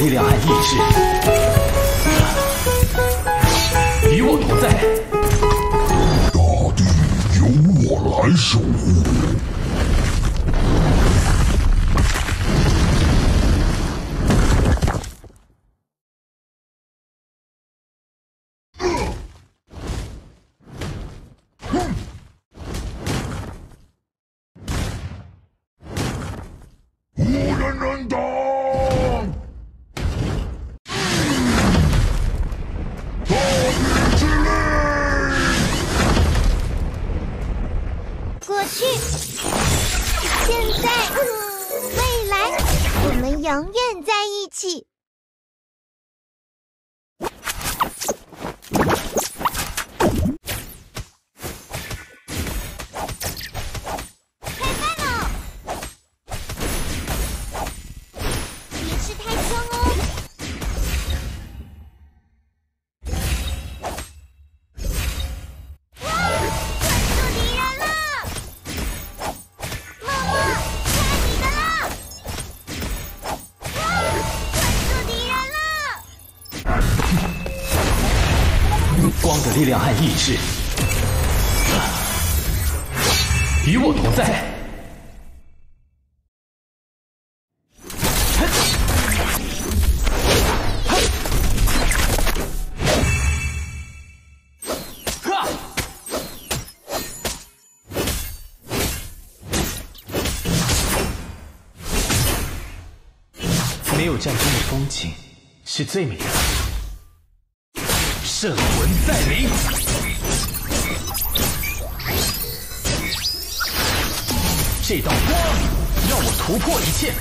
力量和意志，与我同在。大地由我来守护。无人能挡！永远在一起。光的力量和意志，与我同在。没有战争的风景是最美的。圣魂在临，这道光让我突破一切。